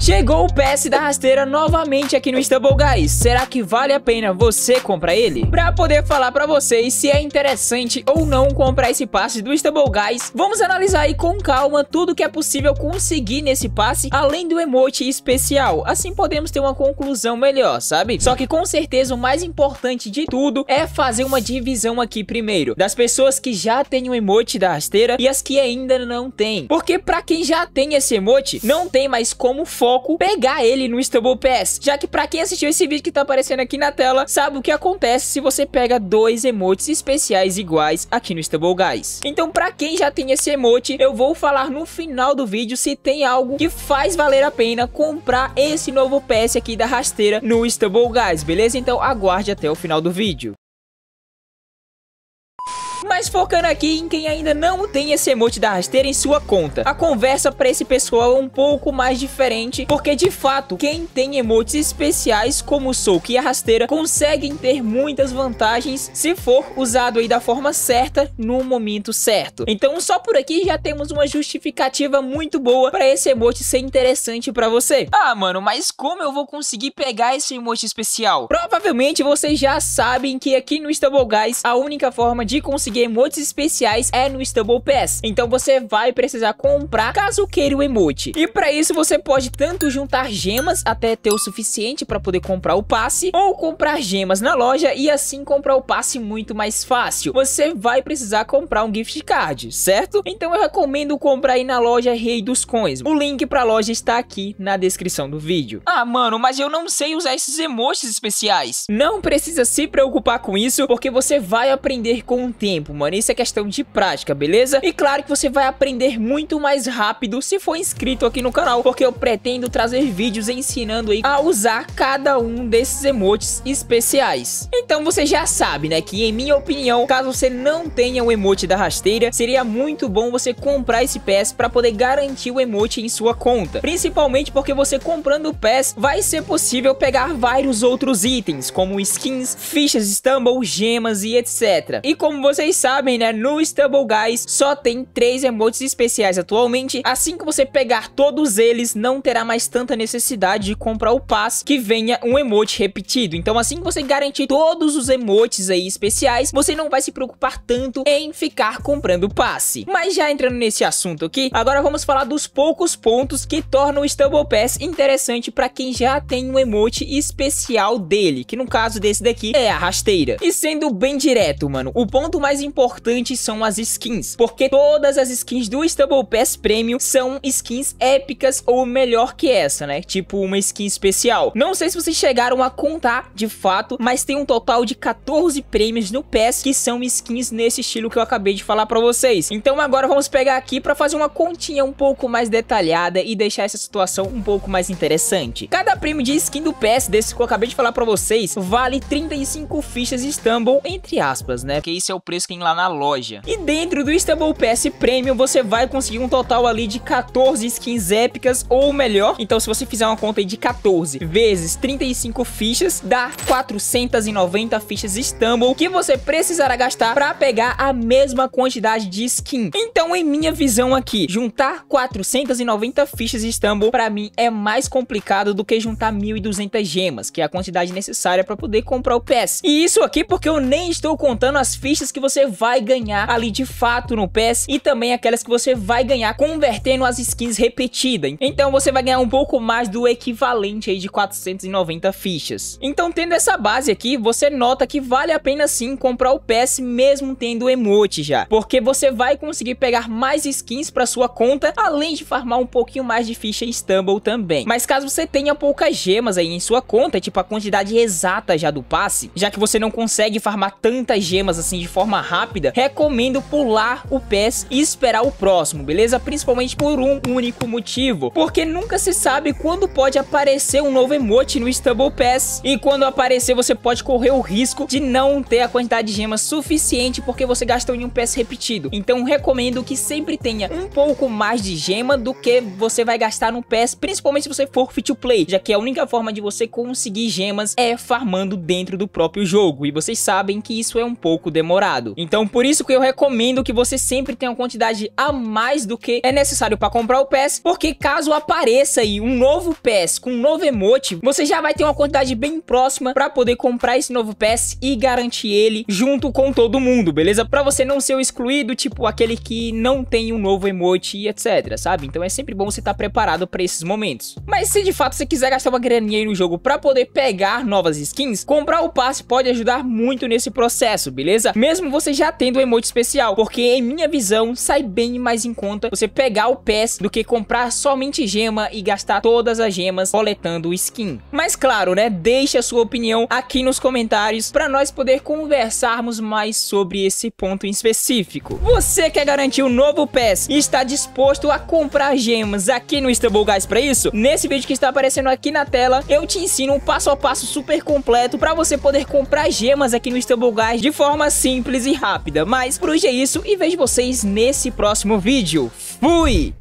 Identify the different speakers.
Speaker 1: Chegou o PS da rasteira novamente aqui no Stumble Guys. Será que vale a pena você comprar ele? Pra poder falar pra vocês se é interessante ou não comprar esse passe do Stumble Guys, vamos analisar aí com calma tudo que é possível conseguir nesse passe, além do emote especial. Assim podemos ter uma conclusão melhor, sabe? Só que com certeza o mais importante de tudo é fazer uma divisão aqui primeiro, das pessoas que já têm o emote da rasteira e as que ainda não têm. Porque pra quem já tem esse emote, não tem mais como foco pegar ele no Stumble Pass, já que pra quem assistiu esse vídeo que tá aparecendo aqui na tela, sabe o que acontece se você pega dois emotes especiais iguais aqui no Stumble Guys. Então pra quem já tem esse emote, eu vou falar no final do vídeo se tem algo que faz valer a pena comprar esse novo pass aqui da rasteira no Stumble Guys, beleza? Então aguarde até o final do vídeo. Mas focando aqui em quem ainda não tem esse emote da rasteira em sua conta. A conversa para esse pessoal é um pouco mais diferente, porque de fato, quem tem emotes especiais como o Souk e a rasteira conseguem ter muitas vantagens se for usado aí da forma certa no momento certo. Então só por aqui já temos uma justificativa muito boa para esse emote ser interessante para você. Ah, mano, mas como eu vou conseguir pegar esse emote especial? Provavelmente vocês já sabem que aqui no Stumble Guys a única forma de conseguir conseguir emotes especiais é no Stumble Pass. Então você vai precisar comprar caso queira o emote. E para isso você pode tanto juntar gemas até ter o suficiente para poder comprar o passe, ou comprar gemas na loja e assim comprar o passe muito mais fácil. Você vai precisar comprar um gift card, certo? Então eu recomendo comprar aí na loja Rei dos Coins. O link para a loja está aqui na descrição do vídeo. Ah, mano, mas eu não sei usar esses emotes especiais. Não precisa se preocupar com isso, porque você vai aprender com o tempo tempo, mano. Isso é questão de prática, beleza? E claro que você vai aprender muito mais rápido se for inscrito aqui no canal, porque eu pretendo trazer vídeos ensinando aí a usar cada um desses emotes especiais. Então você já sabe, né, que em minha opinião, caso você não tenha o emote da rasteira, seria muito bom você comprar esse pass para poder garantir o emote em sua conta. Principalmente porque você comprando o pass, vai ser possível pegar vários outros itens, como skins, fichas Stumble, gemas e etc. E como vocês vocês sabem, né, no Stubble Guys só tem três emotes especiais atualmente. Assim que você pegar todos eles, não terá mais tanta necessidade de comprar o pass que venha um emote repetido. Então assim que você garantir todos os emotes aí especiais, você não vai se preocupar tanto em ficar comprando o passe. Mas já entrando nesse assunto aqui, agora vamos falar dos poucos pontos que tornam o Stubble Pass interessante para quem já tem um emote especial dele, que no caso desse daqui é a rasteira. E sendo bem direto, mano, o ponto mais mais importantes são as skins, porque todas as skins do Stubble Pass Premium são skins épicas ou melhor que essa, né? Tipo uma skin especial. Não sei se vocês chegaram a contar de fato, mas tem um total de 14 prêmios no PES que são skins nesse estilo que eu acabei de falar pra vocês. Então agora vamos pegar aqui pra fazer uma continha um pouco mais detalhada e deixar essa situação um pouco mais interessante. Cada prêmio de skin do PES, desse que eu acabei de falar pra vocês, vale 35 fichas Stumble, entre aspas, né? Que isso é o preço tem lá na loja. E dentro do Istanbul PS Premium você vai conseguir um total ali de 14 skins épicas ou melhor. Então se você fizer uma conta de 14 vezes 35 fichas, dá 490 fichas Istanbul que você precisará gastar para pegar a mesma quantidade de skin. Então em minha visão aqui, juntar 490 fichas Istanbul para mim é mais complicado do que juntar 1.200 gemas, que é a quantidade necessária para poder comprar o PS. E isso aqui porque eu nem estou contando as fichas que você você vai ganhar ali de fato no PES e também aquelas que você vai ganhar convertendo as skins repetidas. Então você vai ganhar um pouco mais do equivalente aí de 490 fichas. Então tendo essa base aqui, você nota que vale a pena sim comprar o PES mesmo tendo emote já, porque você vai conseguir pegar mais skins para sua conta, além de farmar um pouquinho mais de ficha Stumble também. Mas caso você tenha poucas gemas aí em sua conta, tipo a quantidade exata já do passe, já que você não consegue farmar tantas gemas assim de forma rápida, recomendo pular o PES e esperar o próximo, beleza? Principalmente por um único motivo, porque nunca se sabe quando pode aparecer um novo emote no Stubble Pass, e quando aparecer você pode correr o risco de não ter a quantidade de gemas suficiente porque você gastou em um PES repetido. Então recomendo que sempre tenha um pouco mais de gema do que você vai gastar no PES, principalmente se você for free to play, já que a única forma de você conseguir gemas é farmando dentro do próprio jogo, e vocês sabem que isso é um pouco demorado. Então por isso que eu recomendo que você sempre tenha uma quantidade a mais do que é necessário para comprar o pass, porque caso apareça aí um novo pass com um novo emote, você já vai ter uma quantidade bem próxima para poder comprar esse novo pass e garantir ele junto com todo mundo, beleza? Para você não ser o excluído, tipo aquele que não tem um novo emote e etc, sabe? Então é sempre bom você estar tá preparado para esses momentos. Mas se de fato você quiser gastar uma graninha aí no jogo para poder pegar novas skins, comprar o passe pode ajudar muito nesse processo, beleza? Mesmo você já tendo o emote especial, porque em minha visão sai bem mais em conta você pegar o pass do que comprar somente gema e gastar todas as gemas coletando skin. Mas claro, né? Deixe a sua opinião aqui nos comentários para nós poder conversarmos mais sobre esse ponto em específico. Você quer garantir um novo pass e está disposto a comprar gemas aqui no Stumble Guys para isso? Nesse vídeo que está aparecendo aqui na tela, eu te ensino um passo a passo super completo para você poder comprar gemas aqui no Stumble Guys de forma e rápida. Mas por hoje é isso e vejo vocês nesse próximo vídeo. Fui!